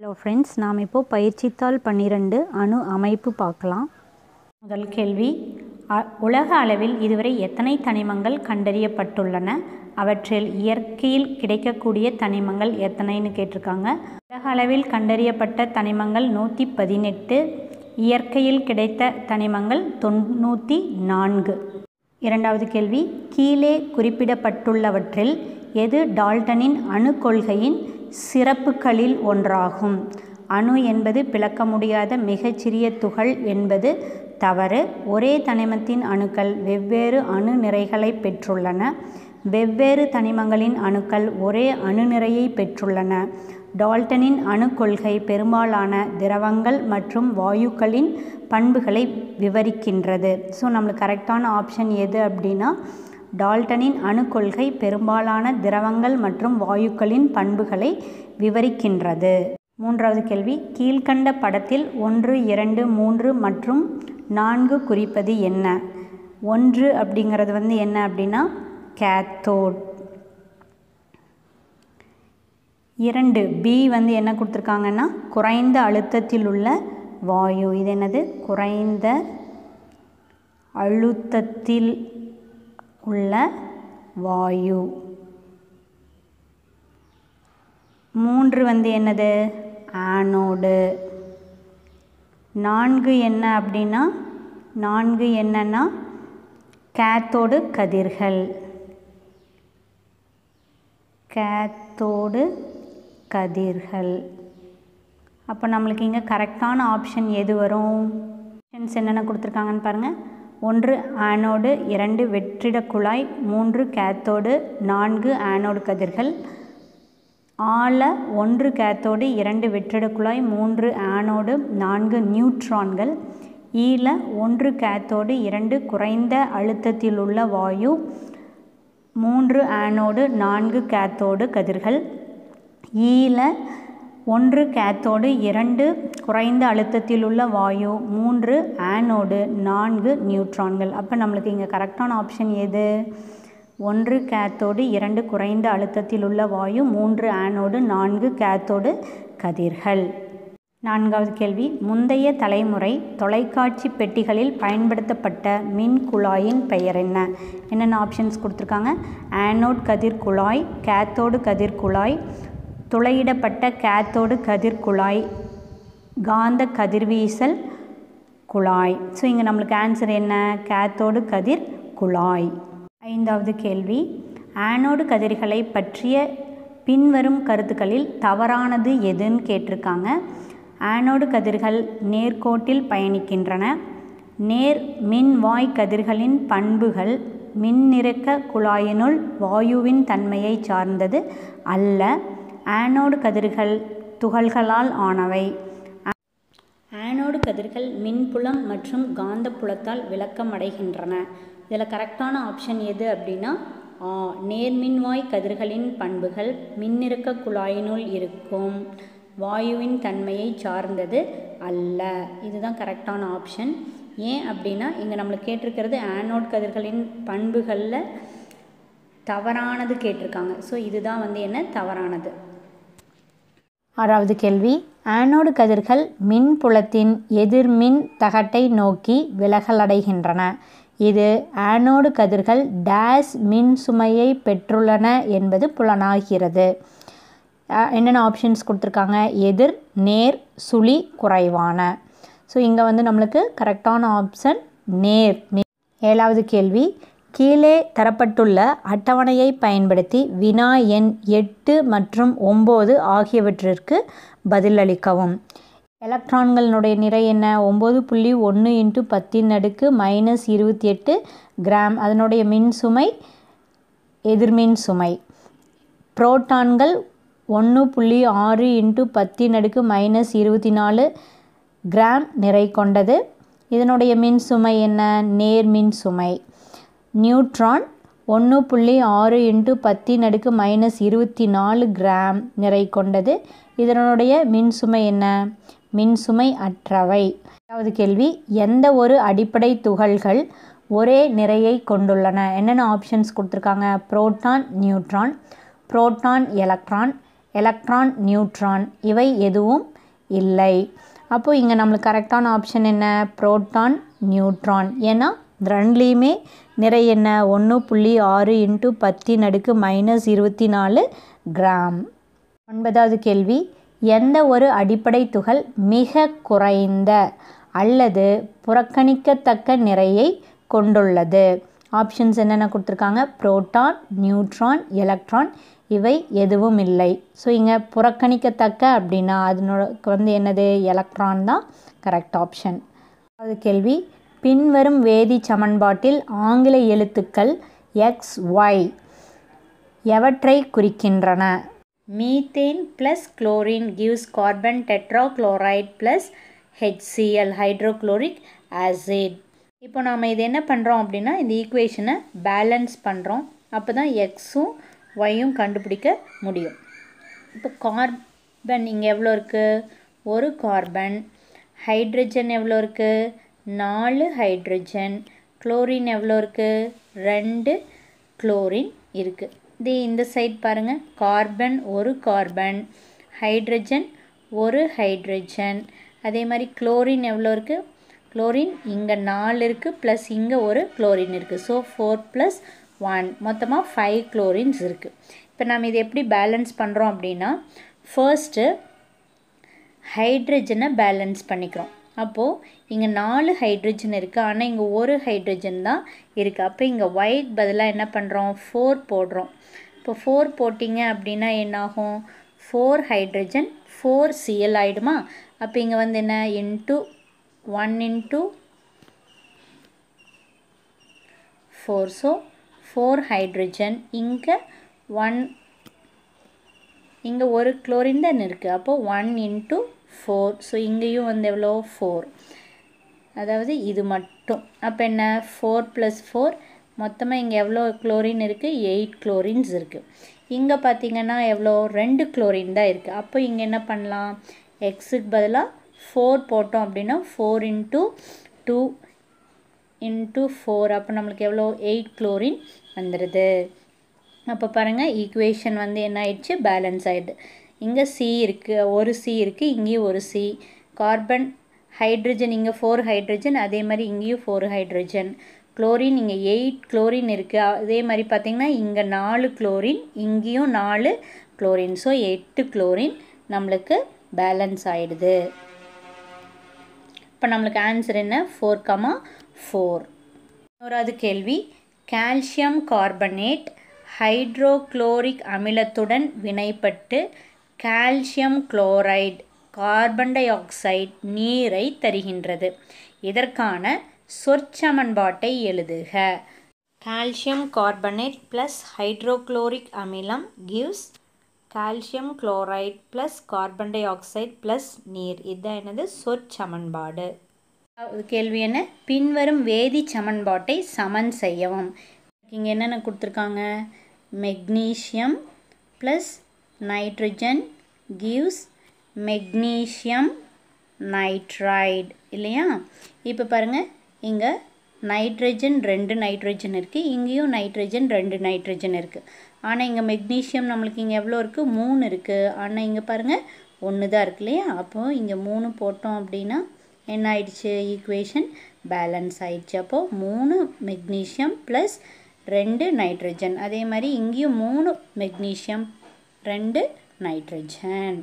Hello friends நாம் இப்போது பயிற்சித்தாள் பன்னிரண்டு அணு அமைப்பு பார்க்கலாம். முதல் கேள்வி அ- உலக அளவில் இதுவரை எத்தனை தனிமங்கள் கண்டறியப்பட்டுள்ளன? அவற்றில் இயற்கையில் கிடைக்கக்கூடிய தனிமங்கள் எத்தனைன்னு கேட்டிருக்காங்க. உலக அளவில் கண்டறியப்பட்ட தனிமங்கள் நூற்றி பதினெட்டு இயற்கையில் கிடைத்த தனிமங்கள் தொண்ணூற்றி நான்கு இரண்டாவது கேள்வி கீழே குறிப்பிடப்பட்டுள்ளவற்றில் எது டால்டனின் அணு கொள்கையின் சிறப்புகளில் ஒன்றாகும். அணு என்பது பிளக்க முடியாத மிகச்சிறிய துகள் என்பது தவறு. ஒரே தனிமத்தின் அணுக்கள் வெவ்வேறு அணு நிறைகளை பெற்றுள்ளன. வெவ்வேறு தனிமங்களின் அணுக்கள் ஒரே அணு நிறையை பெற்றுள்ளன. டால்டனின் அணு கொள்கை பெரும்பாலான திரவங்கள் மற்றும் வாயுக்களின் பண்புகளை விவரிக்கின்றது. ஸோ நம்மளுக்கு கரெக்டான ஆப்ஷன் எது அப்படின்னா டால்டனின் அணுக்கொள்கை பெரும்பாலான திரவங்கள் மற்றும் வாயுக்களின் பண்புகளை விவரிக்கின்றது. மூன்றாவது கேள்வி கீழ்க்கண்ட படத்தில் ஒன்று இரண்டு மூன்று மற்றும் நான்கு குறிப்பது என்ன? ஒன்று அப்படிங்கிறது வந்து என்ன அப்படின்னா கேத்தோட் இரண்டு பி வந்து என்ன கொடுத்துருக்காங்கன்னா குறைந்த அழுத்தத்தில் உள்ள வாயு. இது என்னது? குறைந்த அழுத்தத்தில் உள்ள வாயு. மூன்று வந்து என்னது? ஆனோடு. நான்கு என்ன அப்படின்னா நான்கு என்னன்னா கேத்தோடு கதிர்கள். கேத்தோடு கதிர்கள். அப்போ நம்மளுக்கு இங்கே கரெக்டான ஆப்ஷன் எது வரும்? ஆப்ஷன்ஸ் என்னென்ன கொடுத்துருக்காங்கன்னு பாருங்கள் ஒன்று ஆனோடு இரண்டு வெற்றிட குழாய் மூன்று கேத்தோடு நான்கு ஆனோடு கதிர்கள். ஆல ஒன்று கேத்தோடு இரண்டு வெற்றிட குழாய் மூன்று ஆனோடு நான்கு நியூட்ரான்கள். ஈல ஒன்று கேத்தோடு இரண்டு குறைந்த அழுத்தத்தில் உள்ள வாயு மூன்று ஆனோடு நான்கு கேத்தோடு கதிர்கள். ஈல ஒன்று கேத்தோடு இரண்டு குறைந்த அழுத்தத்தில் உள்ள வாயு மூன்று ஆனோடு நான்கு நியூட்ரான்கள். அப்போ நம்மளுக்கு இங்கே கரெக்டான ஆப்ஷன் எது? ஒன்று கேத்தோடு இரண்டு குறைந்த அழுத்தத்தில் உள்ள வாயு மூன்று ஆனோடு நான்கு கேத்தோடு கதிர்கள். நான்காவது கேள்வி. முந்தைய தலைமுறை தொலைக்காட்சி பெட்டிகளில் பயன்படுத்தப்பட்ட மின் குழாயின் பெயர் என்ன? என்னென்ன ஆப்ஷன்ஸ் கொடுத்துருக்காங்க? ஆனோட் கதிர் குழாய் கேத்தோடு கதிர் குழாய் துளையிடப்பட்ட கேத்தோடு கதிர் குழாய் காந்த கதிர்வீசல் குழாய். ஸோ இங்கே நம்மளுக்கு ஆன்சர் என்ன? கேத்தோடு கதிர் குழாய். ஐந்தாவது கேள்வி. ஆனோடு கதிர்களை பற்றிய பின்வரும் கருத்துக்களில் தவறானது எதுன்னு கேட்டிருக்காங்க. ஆனோடு கதிர்கள் நேர்கோட்டில் பயணிக்கின்றன. நேர் மின்வாய் கதிர்களின் பண்புகள் மின்னிறக்க குழாயினுள் வாயுவின் தன்மையை சார்ந்தது அல்ல. ஆனோடு கதிர்கள் துகள்களால் ஆனவை. ஆனோடு கதிர்கள் மின்புலம் மற்றும் காந்தப்புலத்தால் விளக்கமடைகின்றன. இதில் கரெக்டான ஆப்ஷன் எது அப்படின்னா ஆ நேர்மின்வாய் கதிர்களின் பண்புகள் மின்னிறக்க குழாயினுள் இருக்கும். வாயுவின் தன்மையை சார்ந்தது அல்ல. இதுதான் கரெக்டான ஆப்ஷன் ஏன் அப்படின்னா இங்கே நம்மளுக்கு கேட்டிருக்கிறது ஆனோட் கதிர்களின் பண்புகளில் தவறானது கேட்டிருக்காங்க. ஸோ இதுதான் வந்து என்ன? தவறானது. ஆறாவது கேள்வி. ஆனோடு கதிர்கள் மின்புலத்தின் எதிர்மின் தகட்டை நோக்கி விலகலடைகின்றன. இது ஆனோடு கதிர்கள் டேஸ் மின் சுமையை பெற்றுள்ளன என்பது புலனாகிறது. என்னென்ன ஆப்ஷன்ஸ் கொடுத்துருக்காங்க? எதிர் நேர் சுழி குறைவான. ஸோ இங்கே வந்து நம்மளுக்கு கரெக்டான ஆப்ஷன் நேர். ஏழாவது கேள்வி. கீழே தரப்பட்டுள்ள அட்டவணையை பயன்படுத்தி வினா எண் எட்டு மற்றும் ஒம்பது ஆகியவற்றிற்கு பதிலளிக்கவும். எலக்ட்ரான்களினுடைய நிறை என்ன? ஒம்பது புள்ளி ஒன்று இன்ட்டு பத்தின் அடுக்கு மைனஸ் இருபத்தி எட்டு கிராம். அதனுடைய மின் சுமை எதிர்மின் சுமை புரோட்டான்கள் ஒன்று புள்ளி ஆறு இன்ட்டு பத்தின் அடுக்கு மைனஸ் இருபத்தி நாலு கிராம் நிறை கொண்டது. இதனுடைய மின் சுமை என்ன? நேர்மின் சுமை நியூட்ரான் ஒன்று புள்ளி ஆறு இன்ட்டு பத்தின் அடுக்கு மைனஸ் இருபத்தி நாலு கிராம் நிறை கொண்டது. இதனுடைய மின்சுமை என்ன? மின்சுமை அற்றவை. அதாவது கேள்வி எந்த ஒரு அடிப்படை துகள்கள் ஒரே நிறையை கொண்டுள்ளன? என்னென்ன ஆப்ஷன்ஸ் கொடுத்துருக்காங்க? Proton neutron proton electron electron neutron இவை எதுவும் இல்லை. அப்போது இங்கே நம்மளுக்கு கரெக்டான ஆப்ஷன் என்ன? புரோட்டான் நியூட்ரான் ஏன்னா ரெண்டுலேயுமே நிறை என்ன? ஒன்று புள்ளி ஆறு இன்ட்டு பத்தி நடுக்கு மைனஸ் இருபத்தி நாலு கிராம். ஒன்பதாவது கேள்வி. எந்த ஒரு அடிப்படை துகள் மிக குறைந்த அல்லது புறக்கணிக்கத்தக்க நிறையை கொண்டுள்ளது? ஆப்ஷன்ஸ் என்னென்ன கொடுத்துருக்காங்க? புரோட்டான் நியூட்ரான் எலக்ட்ரான் இவை எதுவும் இல்லை. ஸோ இங்கே புறக்கணிக்கத்தக்க அப்படின்னா அதனோட வந்து என்னது? எலக்ட்ரான் தான் கரெக்ட் ஆப்ஷன் அது கேள்வி. பின்வரும் வேதி சமன்பாட்டில் ஆங்கில எழுத்துக்கள் எக்ஸ் ஒய் எவற்றை குறிக்கின்றன? Methane plus chlorine gives carbon tetrachloride plus HCl hydrochloric acid இப்போ நாம் இது என்ன பண்ணுறோம் அப்படின்னா இந்த ஈக்குவேஷனை பேலன்ஸ் பண்ணுறோம் அப்போ தான் எக்ஸும் ஒய்யும் கண்டுபிடிக்க முடியும். இப்போ கார்பன் இங்கே எவ்வளோ இருக்குது ஒரு கார்பன் ஹைட்ரஜன் எவ்வளோ இருக்குது நாலு ஹைட்ரஜன். குளோரின் எவ்வளோ இருக்குது ரெண்டு குளோரின் இருக்குது இது இந்த சைட் பாருங்கள் கார்பன் ஒரு கார்பன். ஹைட்ரஜன் ஒரு ஹைட்ரஜன். அதே மாதிரி குளோரின் எவ்வளோ இருக்குது குளோரின் இங்கே நாலு இருக்குது ப்ளஸ் இங்கே ஒரு குளோரின் இருக்குது ஸோ ஃபோர் ப்ளஸ் ஒன் மொத்தமாக ஃபைவ் குளோரின்ஸ் இருக்குது இப்போ நம்ம இதை எப்படி பேலன்ஸ் பண்ணுறோம் அப்படின்னா ஃபர்ஸ்ட்டு ஹைட்ரஜனை பேலன்ஸ் பண்ணிக்கிறோம். அப்போது இங்கே நாலு ஹைட்ரஜன் இருக்குது ஆனால் இங்கே ஒரு ஹைட்ரஜன் தான் இருக்குது அப்போ இங்கே ஒயிட் பதிலாக என்ன பண்ணுறோம் ஃபோர் போடுறோம். இப்போ ஃபோர் போட்டிங்க அப்படின்னா என்னாகும்? ஃபோர் ஹைட்ரஜன் ஃபோர் சிஎல் ஆகிடுமா அப்போ இங்கே வந்து என்ன? Into one into four so four hydrogen இங்கே ஒன் இங்கே ஒரு குளோரின் தான் இருக்குது அப்போது ஒன் இன்ட்டு ஃபோர் ஸோ இங்கேயும் வந்து எவ்வளோ ஃபோர் அதாவது இது மட்டும். அப்போ என்ன? ஃபோர் ப்ளஸ் ஃபோர் மொத்தமாக இங்கே எவ்வளோ குளோரின் இருக்குது எயிட் குளோரின்ஸ் இருக்குது இங்கே பார்த்தீங்கன்னா எவ்வளோ ரெண்டு குளோரின் தான் இருக்குது அப்போ இங்கே என்ன பண்ணலாம்? எக்ஸுக்கு பதிலாக ஃபோர் போட்டோம் அப்படின்னா four into two into four அப்போ நம்மளுக்கு எவ்வளோ எயிட் குளோரின் வந்துடுது அப்போ பாருங்கள் ஈக்குவேஷன் வந்து என்ன ஆயிடுச்சு? பேலன்ஸ் ஆகிடுது இங்கே சி இருக்குது ஒரு சி இருக்குது இங்கேயும் ஒரு சி கார்பன் ஹைட்ரஜன் இங்கே ஃபோர் ஹைட்ரஜன் அதே மாதிரி இங்கேயும் ஃபோர் ஹைட்ரஜன் குளோரின் இங்கே எயிட் குளோரின் இருக்குது அதே மாதிரி பார்த்திங்கன்னா இங்கே நாலு குளோரின் இங்கேயும் நாலு குளோரின் ஸோ எட்டு குளோரின் நம்மளுக்கு பேலன்ஸ் ஆகிடுது இப்போ நம்மளுக்கு ஆன்சர் என்ன? ஃபோர் கமா ஃபோர் இன்னொராவது கேள்வி. கால்சியம் கார்பனேட் ஹைட்ரோக்ளோரிக் அமிலத்துடன் வினைப்பட்டு calcium chloride carbon dioxide நீரை தருகின்றது. இதற்கான சொற்சமன்பாட்டை எழுதுக. கால்சியம் கார்பனேட் ப்ளஸ் ஹைட்ரோக்ளோரிக் அமிலம் gives calcium chloride plus carbon dioxide plus நீர். இதுதான் எனது சொற்சமன்பாடு. கேள்வி என்ன? பின்வரும் வேதி சமன்பாட்டை சமன் செய்யவும். இங்கே என்னென்ன கொடுத்துருக்காங்க? Magnesium plus nitrogen gives magnesium nitride இல்லையா? இப்போ பாருங்கள் இங்கே நைட்ரஜன் ரெண்டு நைட்ரஜன் இருக்குது இங்கேயும் நைட்ரஜன் ரெண்டு நைட்ரஜன் இருக்குது ஆனால் இங்கே மெக்னீஷியம் நம்மளுக்கு இங்கே எவ்வளோ இருக்குது மூணு இருக்குது ஆனால் இங்கே பாருங்கள் ஒன்று தான் இருக்கு இல்லையா? அப்போது இங்கே மூணு போட்டோம் அப்படின்னா என்ன ஆயிடுச்சு? ஈக்குவேஷன் பேலன்ஸ் ஆயிடுச்சு. அப்போது மூணு மெக்னீஷியம் ப்ளஸ் ரெண்டு நைட்ரஜன் அதே மாதிரி இங்கேயும் மூணு மெக்னீஷியம் ரெண்டு நைட்ரஜன்.